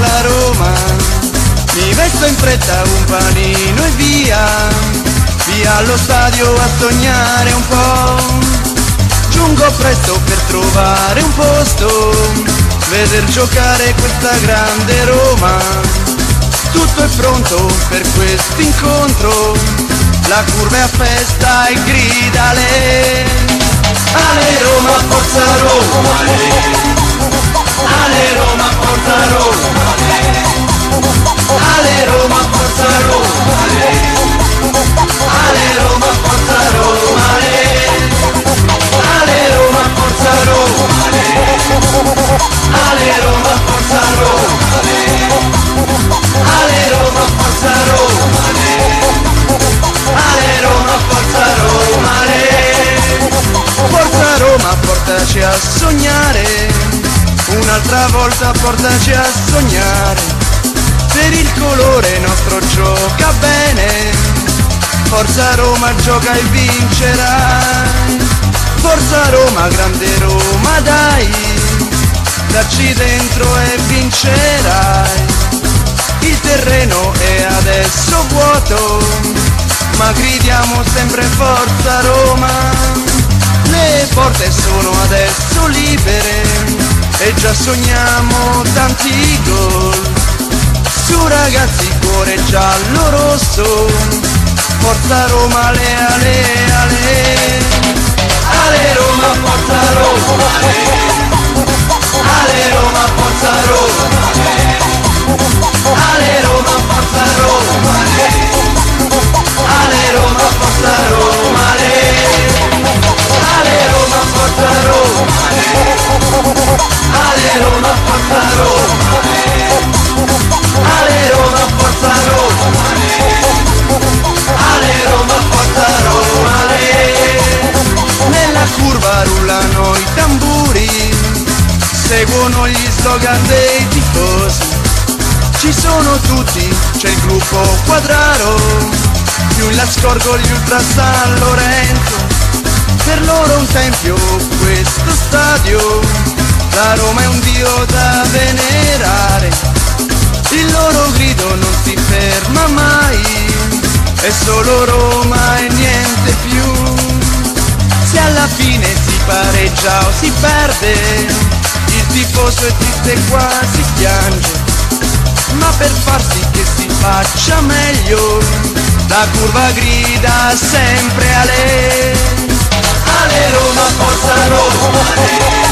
la Roma. Mi vesto in fretta un panino e via, via allo stadio a sognare un po'. Giungo presto per trovare un posto, veder giocare questa grande Roma. Tutto è pronto per questo incontro, la curva è a festa e grida le. Roma, portaci a sognare, un'altra volta portaci a sognare, per il colore nostro gioca bene, Forza Roma gioca e vincerai, Forza Roma, grande Roma dai, dacci dentro e vincerai, il terreno è adesso vuoto, ma gridiamo sempre Forza Roma porte sono adesso libere e già sogniamo tanti gol. Su ragazzi cuore giallo rosso, forza Roma le seguono gli slogan dei tifosi. Ci sono tutti, c'è il gruppo Quadraro, più in là scorgo gli Ultra San Lorenzo, per loro un tempio questo stadio, la Roma è un dio da venerare, il loro grido non si ferma mai, è solo Roma e niente più, se alla fine si pareggia o si perde, tifoso è triste e quasi piange, ma per far sì che si faccia meglio, la curva grida sempre a lei. Ale Roma, forza Roma, Ale